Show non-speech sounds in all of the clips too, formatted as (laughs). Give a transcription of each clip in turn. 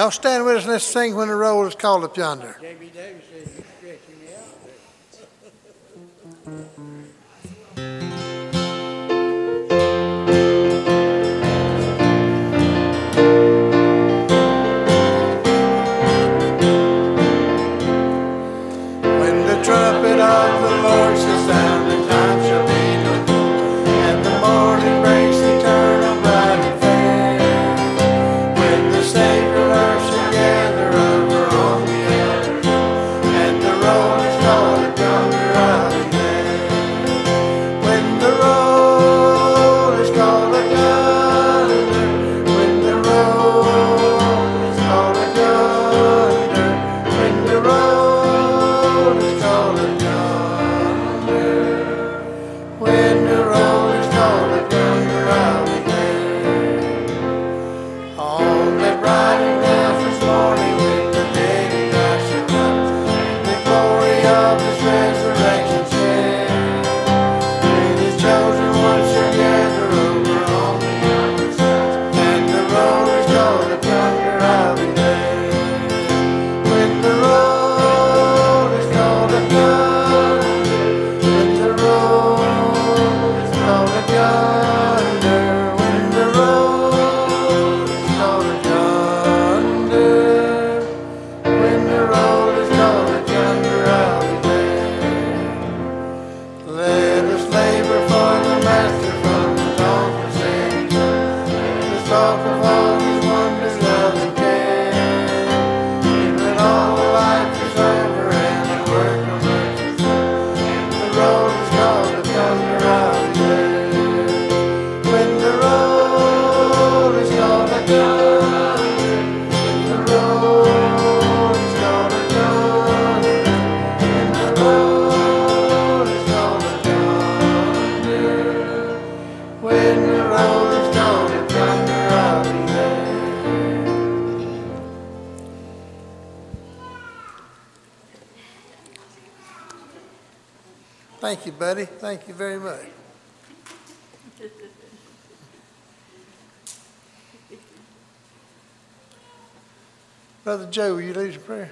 Y'all stand with us and let's sing when the roll is called up yonder. Thank you, buddy. Thank you very much. (laughs) Brother Joe, will you lead the prayer?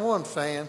One fan.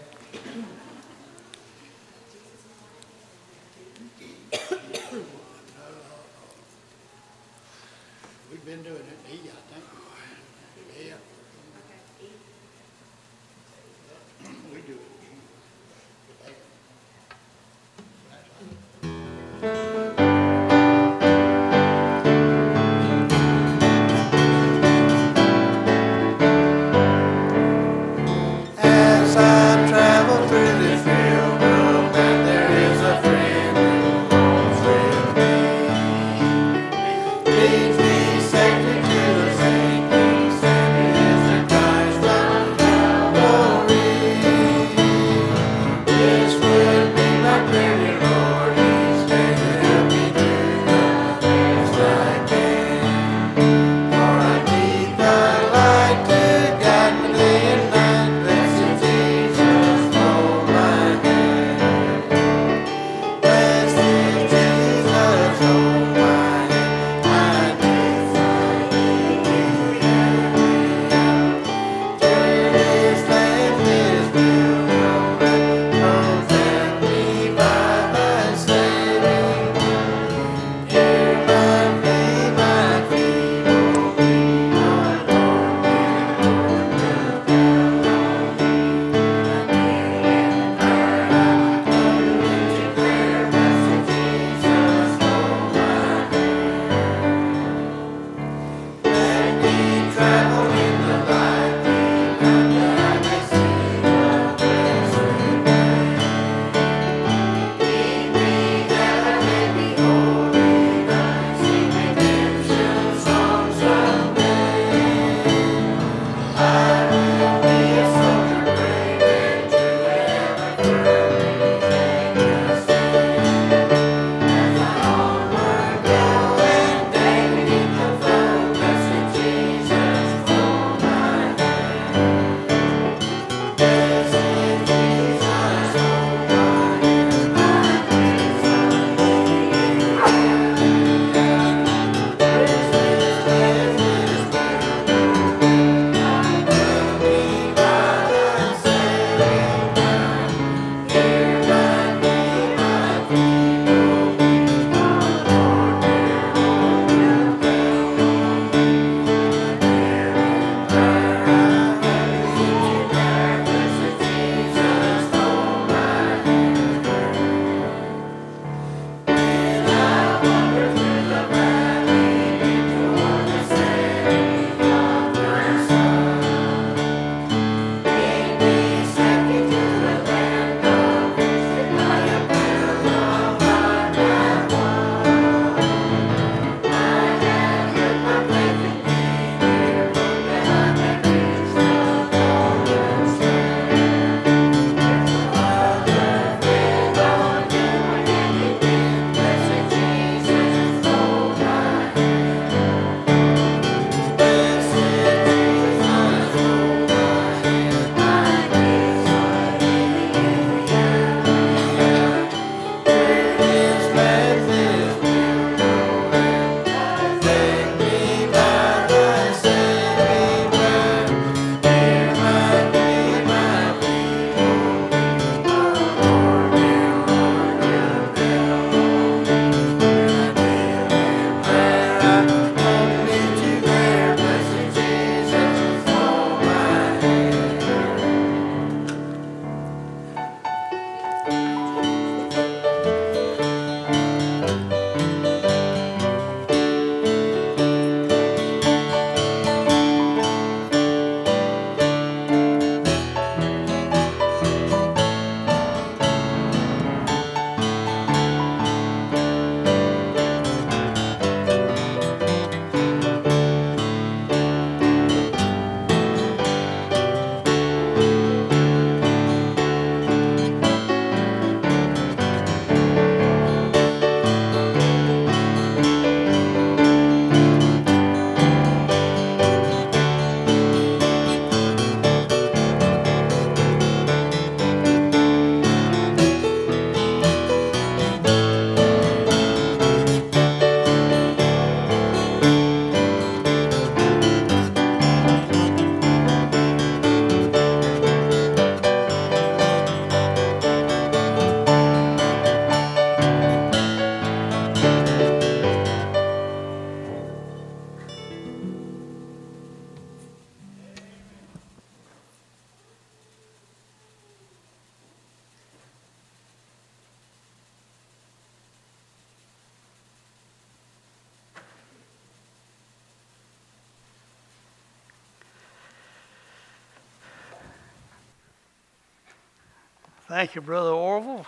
Thank you, Brother Orville.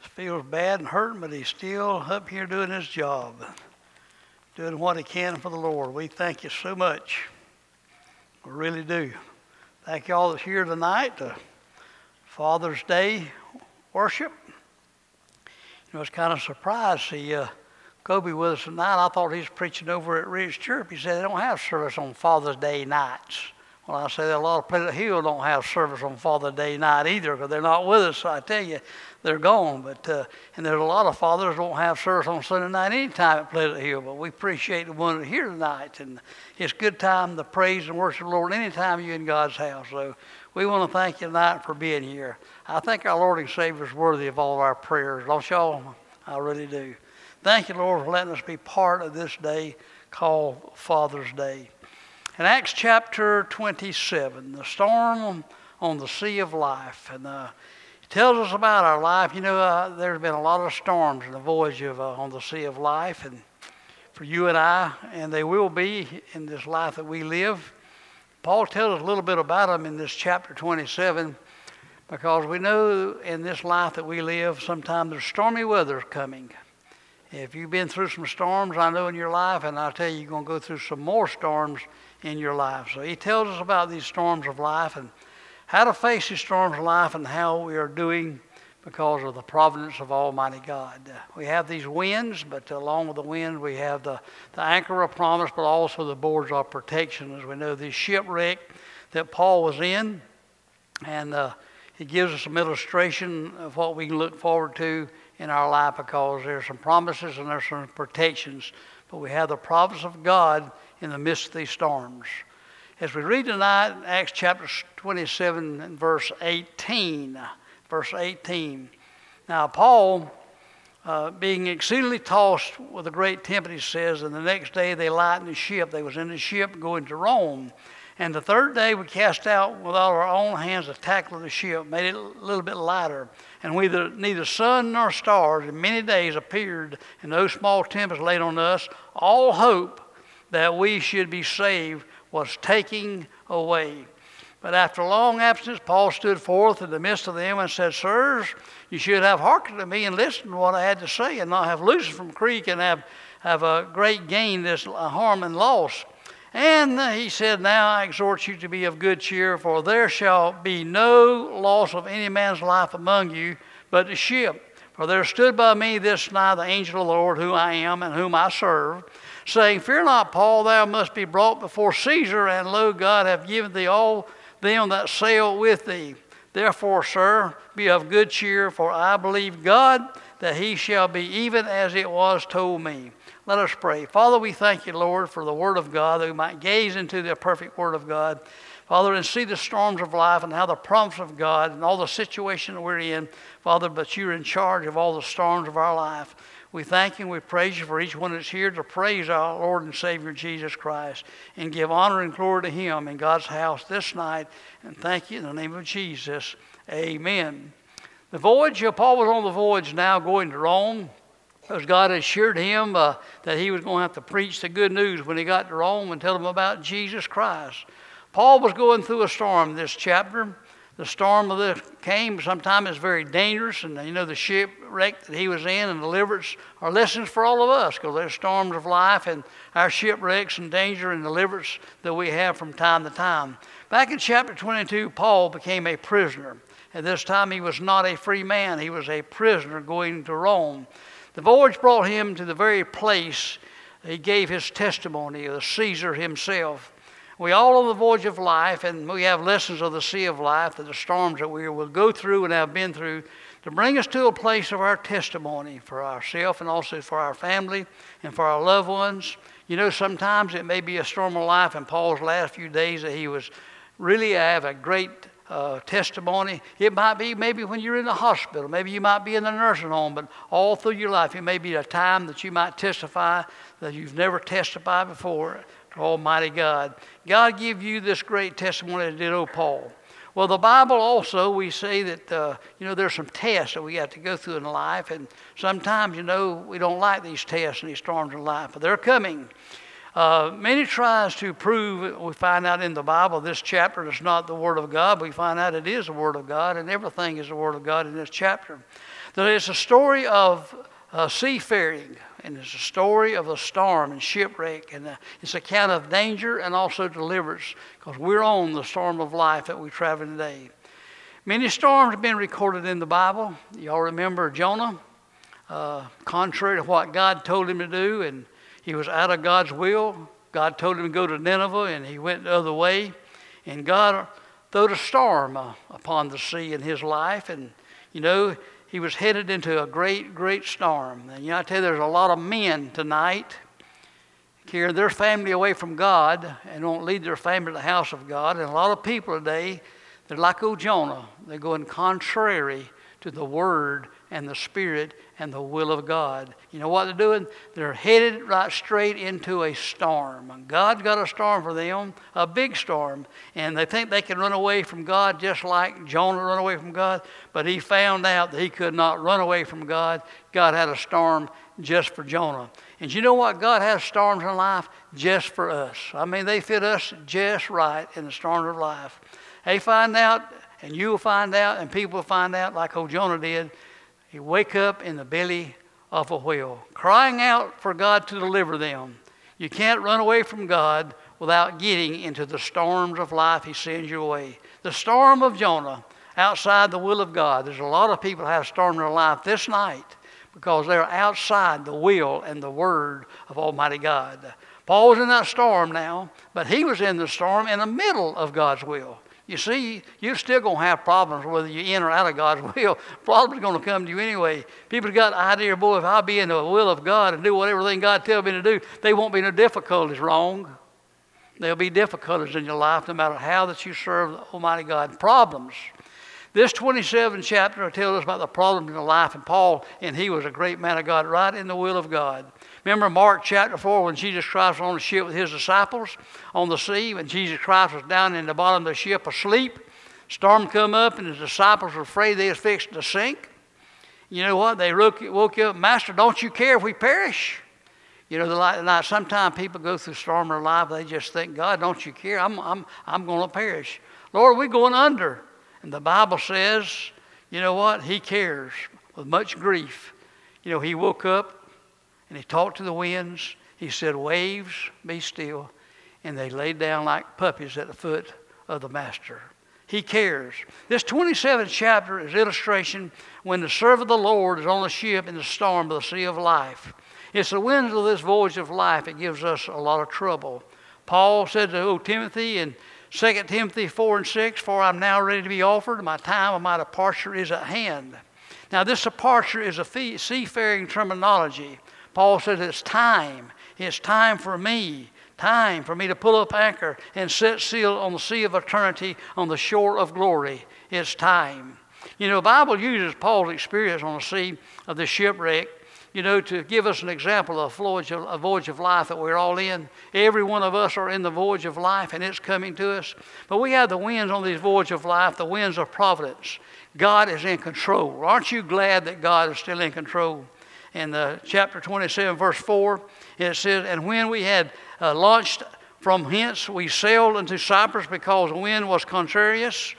This Feels bad and hurting, but he's still up here doing his job, doing what he can for the Lord. We thank you so much. We really do. Thank you all that's here tonight to Father's Day worship. You know, kind of surprised to see uh, Kobe with us tonight. I thought he was preaching over at Ridge Church. He said they don't have service on Father's Day nights. Well, I say that a lot of Pleasant Hill don't have service on Father's Day night either because they're not with us. So I tell you, they're gone. But uh, and there's a lot of fathers don't have service on Sunday night anytime at Pleasant Hill. But we appreciate the one here tonight, and it's good time to praise and worship the Lord anytime you're in God's house. So we want to thank you tonight for being here. I think our Lord and Savior is worthy of all of our prayers. Don't y'all? I really do. Thank you, Lord, for letting us be part of this day called Father's Day. In Acts chapter 27, the storm on the sea of life, and uh, it tells us about our life. You know, uh, there's been a lot of storms in the voyage of uh, on the sea of life, and for you and I, and they will be in this life that we live. Paul tells us a little bit about them in this chapter 27 because we know in this life that we live, sometimes there's stormy weather coming. If you've been through some storms, I know in your life, and I tell you, you're going to go through some more storms in your life. So he tells us about these storms of life and how to face these storms of life and how we are doing because of the providence of Almighty God. We have these winds, but along with the wind, we have the, the anchor of promise, but also the boards of protection. As we know, this shipwreck that Paul was in, and uh, gives us some illustration of what we can look forward to in our life because there's some promises and there's some protections. But we have the promise of God in the midst of these storms. As we read tonight, Acts chapter 27 and verse 18. Verse 18. Now, Paul, uh, being exceedingly tossed with a great tempest, says, and the next day they lightened the ship. They was in the ship going to Rome. And the third day we cast out with all our own hands the tackle of the ship, made it a little bit lighter. And we neither sun nor stars in many days appeared, and no small tempest laid on us. All hope that we should be saved was taking away. But after long absence, Paul stood forth in the midst of them and said, Sirs, you should have hearkened to me and listened to what I had to say, and not have loosened from Crete and have, have a great gain, this harm and loss. And he said, Now I exhort you to be of good cheer, for there shall be no loss of any man's life among you, but the ship. For there stood by me this night the angel of the Lord, who I am and whom I serve saying, Fear not, Paul, thou must be brought before Caesar, and lo, God hath given thee all them that sail with thee. Therefore, sir, be of good cheer, for I believe God that he shall be even as it was told me. Let us pray. Father, we thank you, Lord, for the Word of God, that we might gaze into the perfect Word of God. Father, and see the storms of life and how the promise of God and all the situation we're in, Father, but you're in charge of all the storms of our life. We thank you and we praise you for each one that's here to praise our Lord and Savior Jesus Christ and give honor and glory to Him in God's house this night. And thank you in the name of Jesus. Amen. The voyage, Paul was on the voyage now going to Rome because God assured him uh, that he was going to have to preach the good news when he got to Rome and tell them about Jesus Christ. Paul was going through a storm this chapter the storm of the came. Sometimes it's very dangerous, and you know the shipwreck that he was in and deliverance are lessons for all of us because there's storms of life and our shipwrecks and danger and deliverance that we have from time to time. Back in chapter 22, Paul became a prisoner. At this time, he was not a free man; he was a prisoner going to Rome. The voyage brought him to the very place he gave his testimony, the Caesar himself. We all on the voyage of life, and we have lessons of the sea of life, that the storms that we will go through and have been through, to bring us to a place of our testimony for ourselves and also for our family and for our loved ones. You know, sometimes it may be a storm of life. In Paul's last few days, that he was really have a great uh, testimony. It might be maybe when you're in the hospital, maybe you might be in the nursing home, but all through your life, it may be a time that you might testify that you've never testified before to Almighty God. God give you this great testimony that did old Paul. Well, the Bible also, we say that, uh, you know, there's some tests that we have to go through in life, and sometimes, you know, we don't like these tests and these storms in life, but they're coming. Uh, many tries to prove, we find out in the Bible, this chapter is not the Word of God. We find out it is the Word of God, and everything is the Word of God in this chapter. That it's a story of uh, seafaring, and it's a story of a storm and shipwreck, and uh, it's a account of danger and also deliverance, because we're on the storm of life that we travel today. Many storms have been recorded in the Bible. Y'all remember Jonah, uh, contrary to what God told him to do, and he was out of God's will. God told him to go to Nineveh, and he went the other way. And God threw a storm uh, upon the sea in his life. And, you know, he was headed into a great, great storm. And, you know, I tell you, there's a lot of men tonight carrying their family away from God and won't lead their family to the house of God. And a lot of people today, they're like old Jonah. They're going contrary to the Word and the Spirit and the will of God. You know what they're doing? They're headed right straight into a storm. God's got a storm for them, a big storm, and they think they can run away from God just like Jonah ran away from God, but he found out that he could not run away from God. God had a storm just for Jonah. And you know what? God has storms in life just for us. I mean, they fit us just right in the storms of life. They find out, and you will find out, and people will find out, like old Jonah did, you wake up in the belly of a whale, crying out for God to deliver them. You can't run away from God without getting into the storms of life He sends you away. The storm of Jonah, outside the will of God. There's a lot of people have storm in their life this night because they're outside the will and the word of Almighty God. Paul was in that storm now, but he was in the storm in the middle of God's will. You see, you're still going to have problems whether you're in or out of God's (laughs) will. Problems are going to come to you anyway. People got the idea, boy, if I'll be in the will of God and do whatever thing God tells me to do, they won't be no difficulties wrong. There'll be difficulties in your life no matter how that you serve Almighty God. Problems. This 27th chapter tells us about the problems in the life of Paul, and he was a great man of God, right in the will of God. Remember Mark chapter 4 when Jesus Christ was on the ship with his disciples on the sea, when Jesus Christ was down in the bottom of the ship asleep. Storm come up and his disciples were afraid they was fixed to sink. You know what? They woke, up, Master, don't you care if we perish? You know, like, like sometimes people go through storm in their life, they just think, God, don't you care? I'm, I'm, I'm going to perish. Lord, we're going under. And the Bible says, you know what? He cares with much grief. You know, he woke up and he talked to the winds. He said, Waves, be still. And they laid down like puppies at the foot of the Master. He cares. This 27th chapter is illustration when the servant of the Lord is on the ship in the storm of the sea of life. It's the winds of this voyage of life that gives us a lot of trouble. Paul said to old Timothy in 2 Timothy 4 and 6, For I'm now ready to be offered, my time of my departure is at hand. Now, this departure is a seafaring terminology. Paul says it's time. It's time for me. Time for me to pull up anchor and set sail on the sea of eternity on the shore of glory. It's time. You know, the Bible uses Paul's experience on the sea of the shipwreck, you know, to give us an example of a voyage of, a voyage of life that we're all in. Every one of us are in the voyage of life, and it's coming to us. But we have the winds on this voyage of life, the winds of providence. God is in control. Aren't you glad that God is still in control? In the chapter 27, verse 4. It says, And when we had uh, launched from hence, we sailed into Cyprus because the wind was contrarious.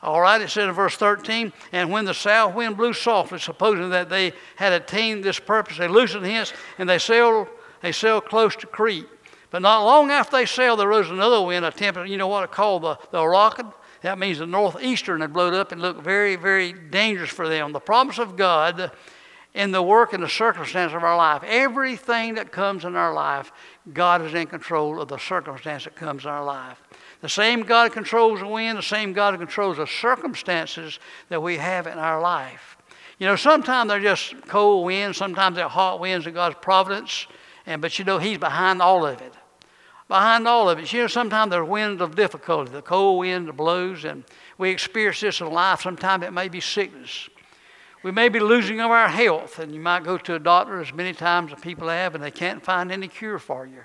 All right, it says in verse 13, and when the south wind blew softly, supposing that they had attained this purpose, they loosened hence and they sailed, they sailed close to Crete. But not long after they sailed, there rose another wind, a tempest, you know what it called the, the Orachan? That means the northeastern had blown up and looked very, very dangerous for them. The promise of God in the work and the circumstance of our life. Everything that comes in our life, God is in control of the circumstance that comes in our life. The same God controls the wind, the same God controls the circumstances that we have in our life. You know, sometimes they're just cold winds, sometimes they're hot winds of God's providence, and but you know, He's behind all of it. Behind all of it. You know, sometimes there's winds of difficulty, the cold wind, the blows, and we experience this in life. Sometimes it may be sickness. We may be losing of our health, and you might go to a doctor as many times as people have, and they can't find any cure for you.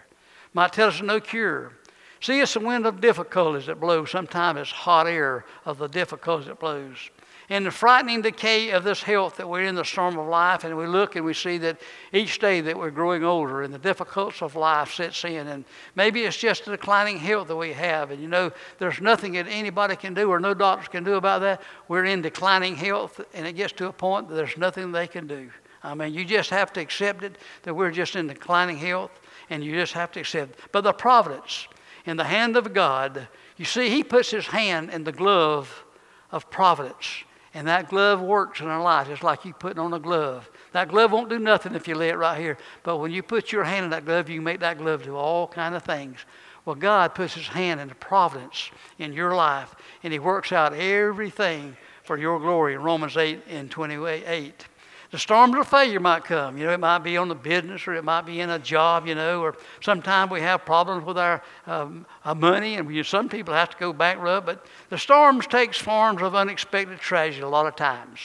Might tell us no cure. See, it's the wind of difficulties that blows. Sometimes it's hot air of the difficulties that blows. And the frightening decay of this health that we're in the storm of life, and we look and we see that each day that we're growing older and the difficulties of life sets in, and maybe it's just the declining health that we have, and you know there's nothing that anybody can do or no doctors can do about that. We're in declining health, and it gets to a point that there's nothing they can do. I mean, you just have to accept it that we're just in declining health, and you just have to accept it. But the providence in the hand of God, you see, He puts His hand in the glove of providence. And that glove works in our life just like you putting on a glove. That glove won't do nothing if you lay it right here. But when you put your hand in that glove, you make that glove do all kind of things. Well, God puts His hand into providence in your life, and He works out everything for your glory in Romans 8 and 28. The storms of failure might come. You know, it might be on the business or it might be in a job, you know, or sometimes we have problems with our, um, our money and we, some people have to go bankrupt. But the storms takes forms of unexpected tragedy a lot of times.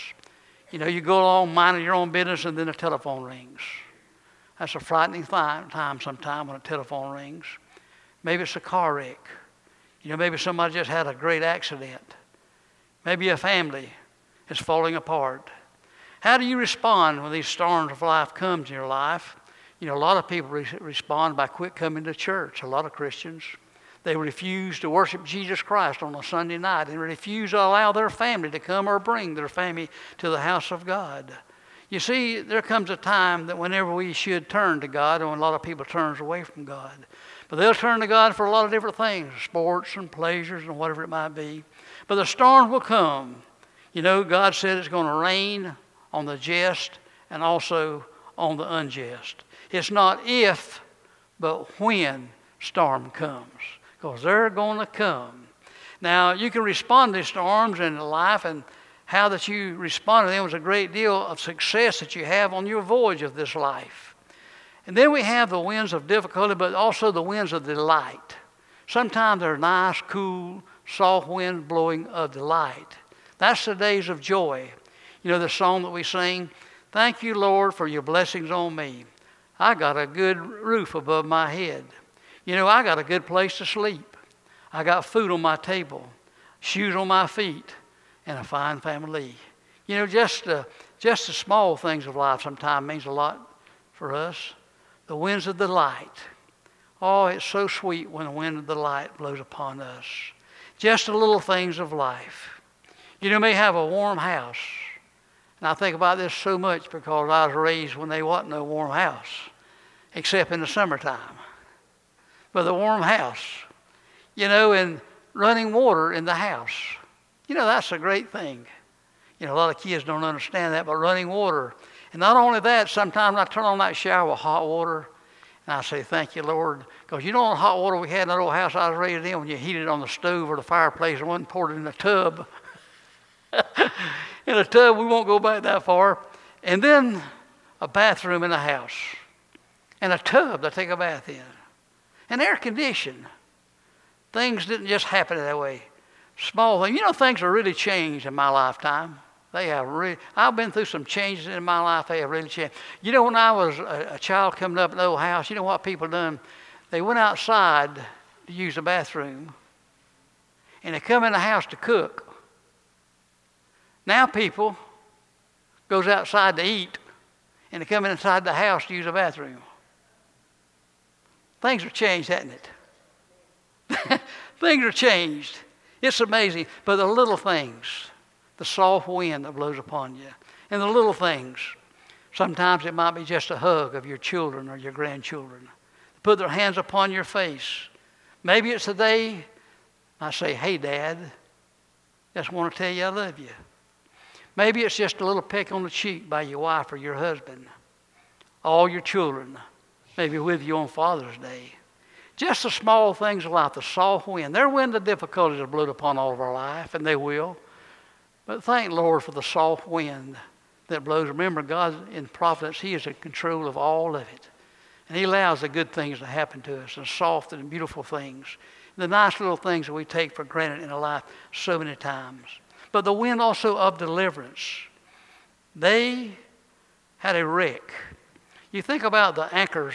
You know, you go along minding your own business and then the telephone rings. That's a frightening time sometimes when a telephone rings. Maybe it's a car wreck. You know, maybe somebody just had a great accident. Maybe a family is falling apart. How do you respond when these storms of life comes in your life? You know, a lot of people re- respond by quit coming to church. A lot of Christians, they refuse to worship Jesus Christ on a Sunday night and refuse to allow their family to come or bring their family to the house of God. You see, there comes a time that whenever we should turn to God, and a lot of people turns away from God, but they'll turn to God for a lot of different things, sports and pleasures and whatever it might be. But the storms will come. You know, God said it's going to rain on the just and also on the unjust. It's not if, but when storm comes, because they're going to come. Now, you can respond to storms in life, and how that you respond to them is a great deal of success that you have on your voyage of this life. And then we have the winds of difficulty, but also the winds of delight. Sometimes they're nice, cool, soft winds blowing of delight. That's the days of joy. You know the song that we sing? Thank you, Lord, for your blessings on me. I got a good roof above my head. You know, I got a good place to sleep. I got food on my table, shoes on my feet, and a fine family. You know, just, uh, just the small things of life sometimes means a lot for us. The winds of delight. Oh, it's so sweet when the wind of delight blows upon us. Just the little things of life. You know, may have a warm house and I think about this so much because I was raised when there wasn't no warm house, except in the summertime. But the warm house, you know, and running water in the house. You know, that's a great thing. You know, a lot of kids don't understand that, but running water. And not only that, sometimes I turn on that shower with hot water and I say, Thank you, Lord. Because you know, the hot water we had in that old house I was raised in, when you heat it on the stove or the fireplace, and one poured it in a tub. (laughs) in a tub. We won't go back that far. And then a bathroom in the house, and a tub to take a bath in, and air conditioned. Things didn't just happen that way. Small things. You know, things have really changed in my lifetime. They have really, I've been through some changes in my life. They have really changed. You know, when I was a, a child coming up in the old house, you know what people done? They went outside to use the bathroom, and they come in the house to cook. Now people goes outside to eat and they come inside the house to use a bathroom. Things have changed, hasn't it? (laughs) things are changed. It's amazing. But the little things, the soft wind that blows upon you, and the little things, sometimes it might be just a hug of your children or your grandchildren. Put their hands upon your face. Maybe it's the day I say, Hey, Dad, just want to tell you I love you. Maybe it's just a little peck on the cheek by your wife or your husband. All your children, maybe with you on Father's Day. Just the small things of life, the soft wind. There wind the difficulties that blow upon all of our life, and they will. But thank Lord for the soft wind that blows. Remember, God in providence, He is in control of all of it. And He allows the good things to happen to us, and soft and beautiful things. The nice little things that we take for granted in our life so many times but the wind also of deliverance. They had a wreck. You think about the anchors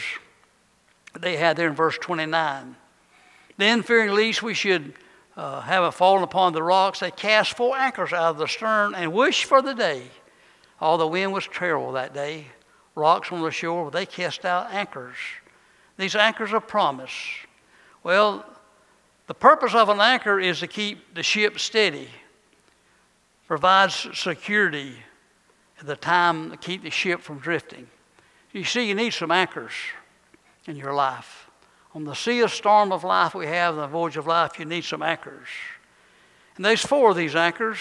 they had there in verse 29. Then, fearing lest we should uh, having fallen upon the rocks, they cast four anchors out of the stern and wished for the day. All the wind was terrible that day. Rocks on the shore, they cast out anchors. These anchors of promise. Well, the purpose of an anchor is to keep the ship steady, provides security at the time to keep the ship from drifting. You see, you need some anchors in your life. On the sea of storm of life we have, the voyage of life, you need some anchors. And there's four of these anchors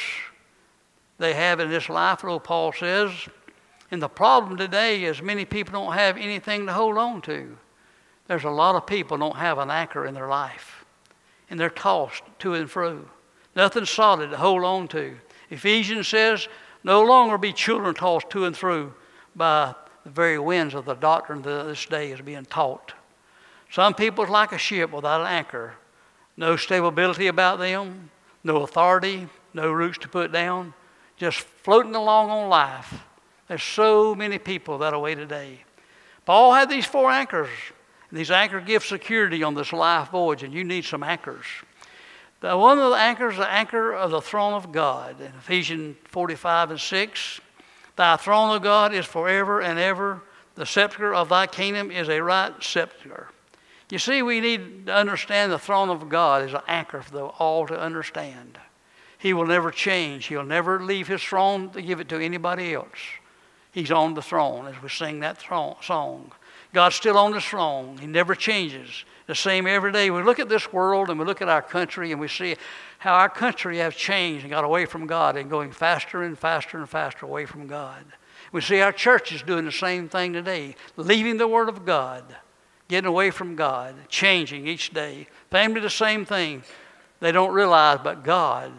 they have in this life, little Paul says. And the problem today is many people don't have anything to hold on to. There's a lot of people don't have an anchor in their life. And they're tossed to and fro. Nothing solid to hold on to. Ephesians says, no longer be children tossed to and through by the very winds of the doctrine that this day is being taught. Some people like a ship without an anchor. No stability about them, no authority, no roots to put down, just floating along on life. There's so many people that way today. Paul had these four anchors. And these anchors give security on this life voyage, and you need some anchors. The, one of the anchors, the anchor of the throne of God. In Ephesians 45 and 6, Thy throne, O God, is forever and ever. The scepter of thy kingdom is a right scepter. You see, we need to understand the throne of God is an anchor for the all to understand. He will never change. He'll never leave his throne to give it to anybody else. He's on the throne as we sing that throne, song. God's still on the throne. He never changes. The same every day. We look at this world and we look at our country and we see how our country has changed and got away from God and going faster and faster and faster away from God. We see our churches doing the same thing today, leaving the Word of God, getting away from God, changing each day. Family, the same thing. They don't realize, but God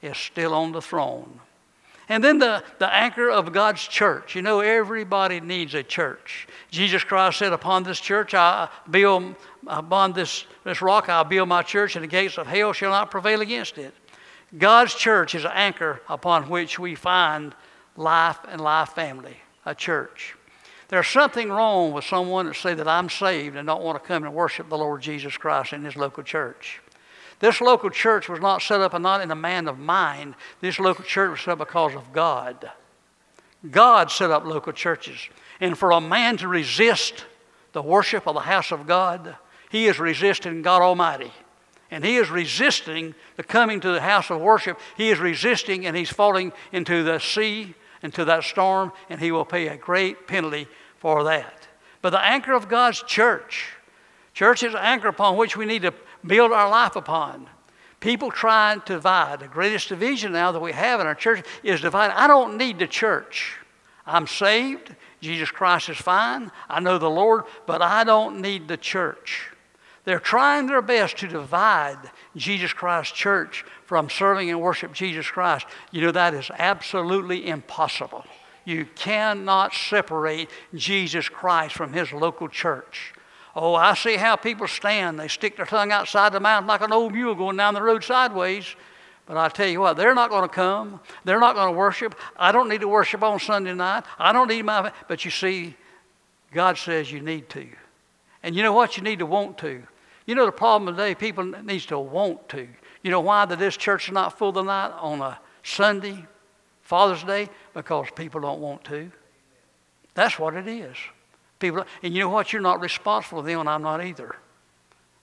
is still on the throne. And then the, the anchor of God's church. You know, everybody needs a church. Jesus Christ said, Upon this church I build, upon this, this rock I'll build my church, and the gates of hell shall not prevail against it. God's church is an anchor upon which we find life and life family, a church. There's something wrong with someone that say that I'm saved and don't want to come and worship the Lord Jesus Christ in his local church. This local church was not set up and not in a man of mind. This local church was set up because of God. God set up local churches. And for a man to resist the worship of the house of God, he is resisting God Almighty. And he is resisting the coming to the house of worship. He is resisting and he's falling into the sea, into that storm, and he will pay a great penalty for that. But the anchor of God's church, church is an anchor upon which we need to build our life upon. People trying to divide. The greatest division now that we have in our church is divided. I don't need the church. I'm saved. Jesus Christ is fine. I know the Lord, but I don't need the church. They're trying their best to divide Jesus Christ church from serving and worship Jesus Christ. You know, that is absolutely impossible. You cannot separate Jesus Christ from his local church. Oh, I see how people stand. They stick their tongue outside the mouth like an old mule going down the road sideways. But I tell you what, they're not going to come. They're not going to worship. I don't need to worship on Sunday night. I don't need my. But you see, God says you need to. And you know what? You need to want to. You know the problem today, people needs to want to. You know why that this church is not full tonight on a Sunday, Father's Day? Because people don't want to. That's what it is. People, and you know what? You're not responsible for them, and I'm not either.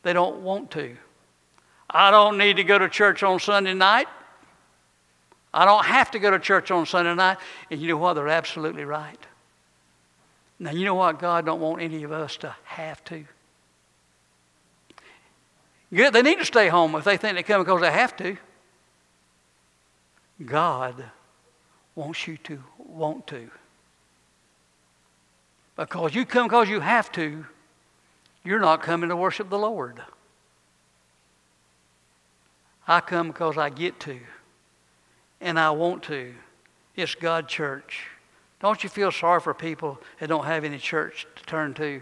They don't want to. I don't need to go to church on Sunday night. I don't have to go to church on Sunday night. And you know what? They're absolutely right. Now, you know what? God don't want any of us to have to. Yeah, they need to stay home if they think they come because they have to. God wants you to want to. Because you come because you have to, you're not coming to worship the Lord. I come because I get to, and I want to. It's God church. Don't you feel sorry for people that don't have any church to turn to?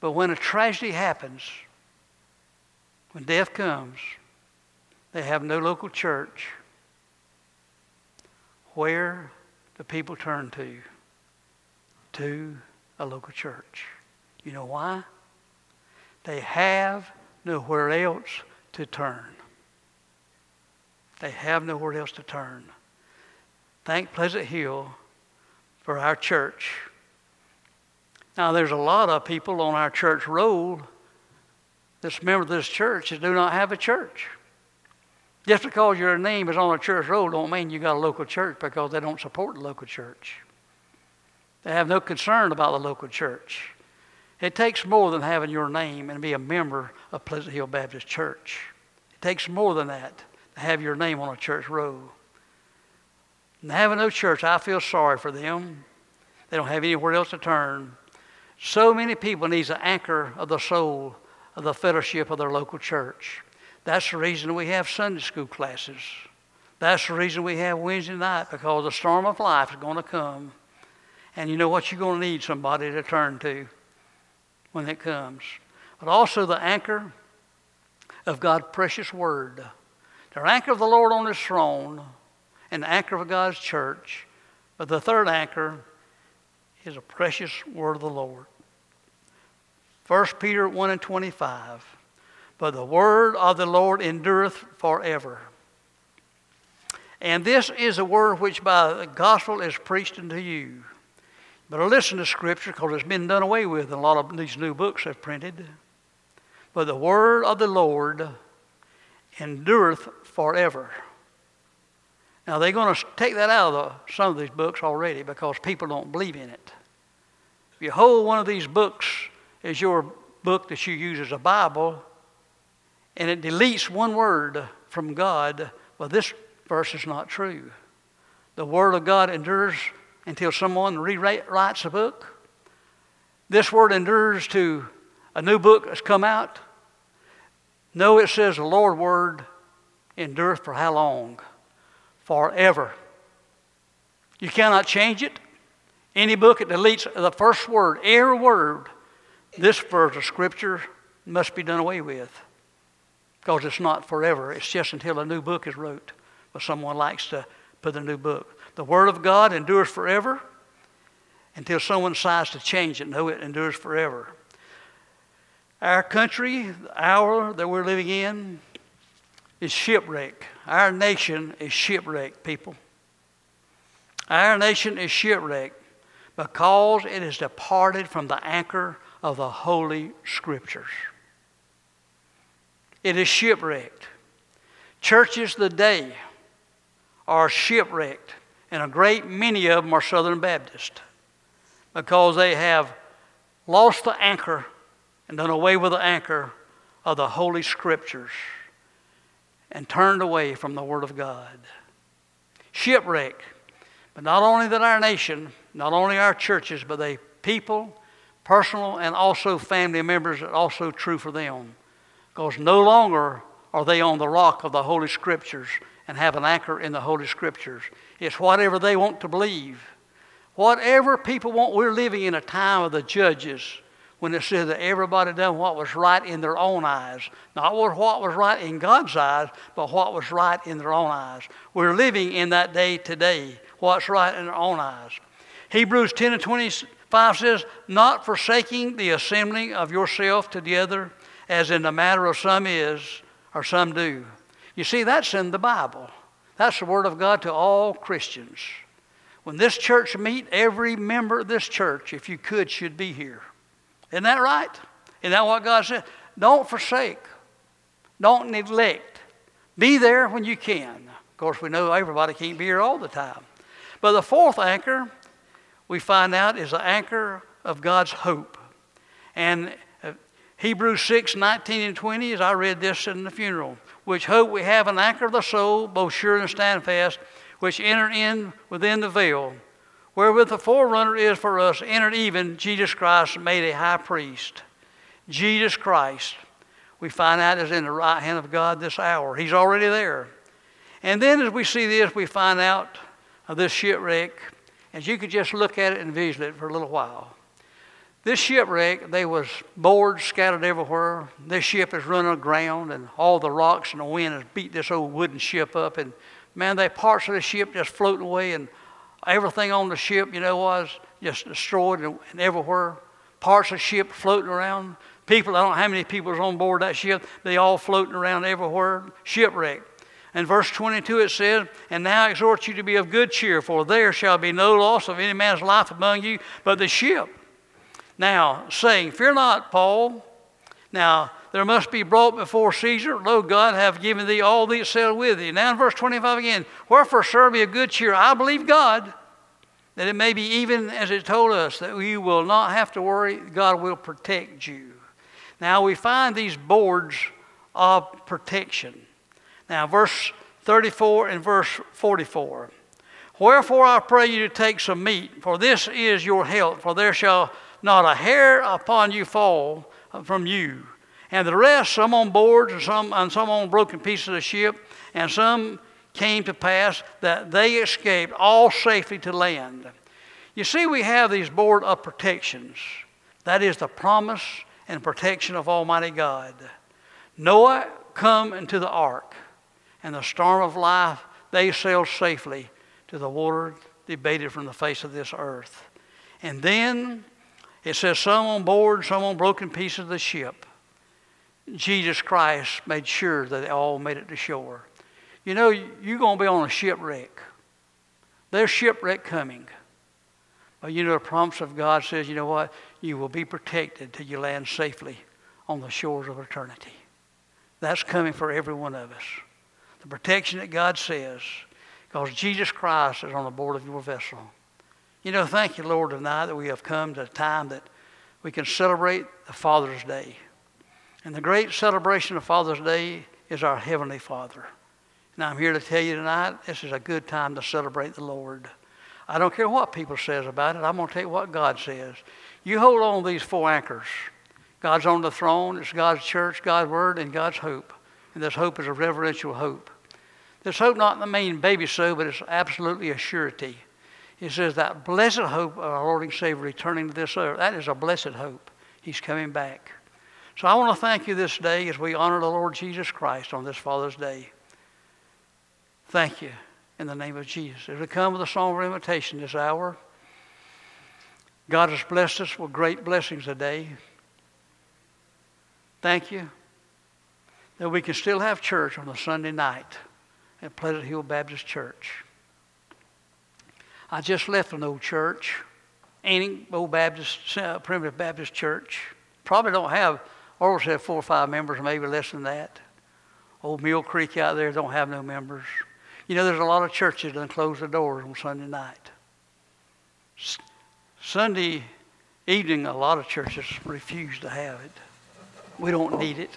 But when a tragedy happens, when death comes, they have no local church. Where do people turn to? To a local church. You know why? They have nowhere else to turn. They have nowhere else to turn. Thank Pleasant Hill for our church. Now, there's a lot of people on our church roll that's member of this church that do not have a church. Just because your name is on a church roll don't mean you got a local church because they don't support the local church. They have no concern about the local church. It takes more than having your name and be a member of Pleasant Hill Baptist Church. It takes more than that to have your name on a church roll. And having no church, I feel sorry for them. They don't have anywhere else to turn. So many people need the anchor of the soul of the fellowship of their local church. That's the reason we have Sunday school classes. That's the reason we have Wednesday night because the storm of life is going to come. And you know what? You're going to need somebody to turn to when it comes. But also the anchor of God's precious word. The anchor of the Lord on his throne and the anchor of God's church. But the third anchor is a precious word of the Lord. 1 Peter 1 and 25. But the word of the Lord endureth forever. And this is a word which by the gospel is preached unto you. But I listen to Scripture because it's been done away with in a lot of these new books I've printed. But the word of the Lord endureth forever. Now they're going to take that out of the, some of these books already because people don't believe in it. If you hold one of these books as your book that you use as a Bible, and it deletes one word from God, well, this verse is not true. The Word of God endures until someone rewrites a book. This word endures to a new book that's come out. No, it says the Lord word endureth for how long? Forever. You cannot change it. Any book that deletes the first word, every word, this verse of Scripture must be done away with because it's not forever. It's just until a new book is wrote But someone likes to put a new book. The Word of God endures forever until someone decides to change it. No, it endures forever. Our country, the hour that we're living in, is shipwreck. Our nation is shipwrecked, people. Our nation is shipwrecked because it has departed from the anchor of the Holy Scriptures. It is shipwrecked. Churches today are shipwrecked, and a great many of them are Southern Baptist because they have lost the anchor and done away with the anchor of the Holy Scriptures and turned away from the Word of God. Shipwreck. But not only that our nation, not only our churches, but they people, personal and also family members, are also true for them. Because no longer are they on the rock of the Holy Scriptures and have an anchor in the Holy Scriptures. It's whatever they want to believe. Whatever people want, we're living in a time of the judges when it says that everybody done what was right in their own eyes. Not what was right in God's eyes, but what was right in their own eyes. We're living in that day today, what's right in our own eyes. Hebrews 10 and 25 says, Not forsaking the assembling of yourself together, as in the matter of some is, or some do. You see, that's in the Bible. That's the Word of God to all Christians. When this church meet, every member of this church, if you could, should be here. Isn't that right? Isn't that what God said? Don't forsake. Don't neglect. Be there when you can. Of course, we know everybody can't be here all the time. But the fourth anchor we find out is the anchor of God's hope. And uh, Hebrews 6 19 and 20, as I read this in the funeral, which hope we have an anchor of the soul, both sure and stand fast, which enter in within the veil wherewith the forerunner is for us, entered even Jesus Christ, made a high priest. Jesus Christ, we find out, is in the right hand of God this hour. He's already there. And then as we see this, we find out of this shipwreck, and you could just look at it and visual it for a little while. This shipwreck, there was boards scattered everywhere. This ship is running aground, and all the rocks and the wind has beat this old wooden ship up. And man, they parts of the ship just floating away, and Everything on the ship, you know, was just destroyed and, and everywhere. Parts of the ship floating around. People, I don't know how many people was on board that ship. They all floating around everywhere, shipwrecked. In verse 22 it says, And now I exhort you to be of good cheer, for there shall be no loss of any man's life among you, but the ship. Now, saying, Fear not, Paul. Now, there must be brought before Caesar. Lo, God have given thee all these sail with thee. Now in verse 25 again, Wherefore, sir, be of good cheer. I believe God, that it may be even as it told us, that you will not have to worry, God will protect you. Now we find these boards of protection. Now, verse 34 and verse 44. Wherefore I pray you to take some meat, for this is your health, for there shall not a hair upon you fall uh, from you. And the rest, some on boards and some, and some on broken pieces of ship, and some came to pass that they escaped all safely to land. You see, we have these board of protections. That is the promise and protection of Almighty God. Noah come into the ark, and the storm of life, they sailed safely to the water debated from the face of this earth. And then it says, some on board, some on broken pieces of the ship. Jesus Christ made sure that they all made it to shore. You know, you're going to be on a shipwreck. There's shipwreck coming. But you know, the promise of God says, you know what? You will be protected till you land safely on the shores of eternity. That's coming for every one of us. The protection that God says, because Jesus Christ is on the board of your vessel. You know, thank you, Lord, tonight that we have come to a time that we can celebrate the Father's Day. And the great celebration of Father's Day is our Heavenly Father. And I'm here to tell you tonight, this is a good time to celebrate the Lord. I don't care what people says about it. I'm going to tell you what God says. You hold on to these four anchors. God's on the throne. It's God's church, God's word, and God's hope. And this hope is a reverential hope. This hope not the mean baby so, but it's absolutely a surety. It says that blessed hope of our Lord and Savior returning to this earth. That is a blessed hope. He's coming back. So I want to thank you this day as we honor the Lord Jesus Christ on this Father's Day. Thank you in the name of Jesus. As we come with a song of invitation this hour, God has blessed us with great blessings today. Thank you that we can still have church on a Sunday night at Pleasant Hill Baptist Church. I just left an old church, any Old Baptist, uh, Primitive Baptist Church. Probably don't have, always have four or five members, maybe less than that. Old Mill Creek out there don't have no members. You know, there's a lot of churches that close the doors on Sunday night. S- Sunday evening, a lot of churches refuse to have it. We don't need it.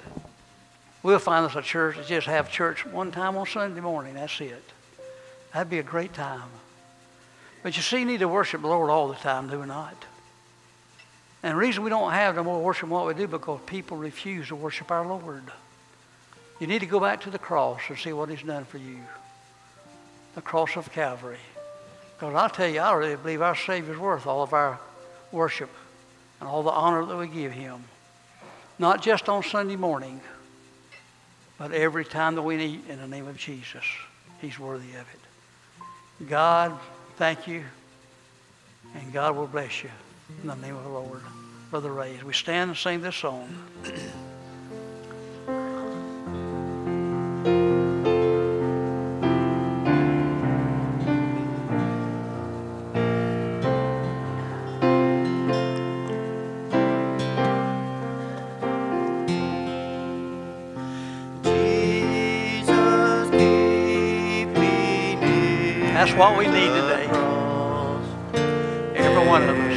We'll find us a church that just have church one time on Sunday morning. That's it. That'd be a great time. But you see, you need to worship the Lord all the time, do we not? And the reason we don't have no more worship what we do because people refuse to worship our Lord. You need to go back to the cross and see what He's done for you. The cross of Calvary. Because I'll tell you, I really believe our Savior's worth all of our worship and all the honor that we give Him. Not just on Sunday morning, but every time that we eat in the name of Jesus. He's worthy of it. God, thank you, and God will bless you in the name of the Lord. Brother Ray, as we stand and sing this song. That's what we need today. Every one of us.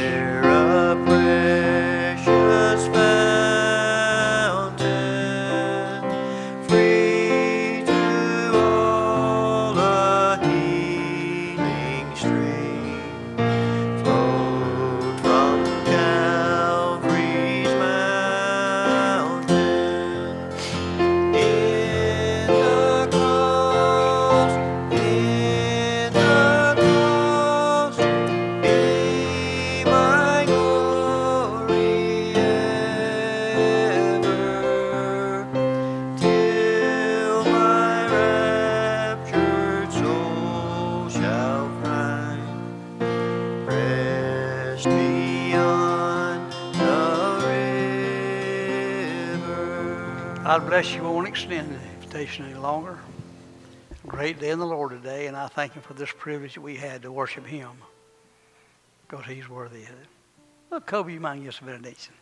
Invitation any longer. Great day in the Lord today, and I thank Him for this privilege that we had to worship Him because He's worthy of it. Well, Kobe, you mind give us a benediction?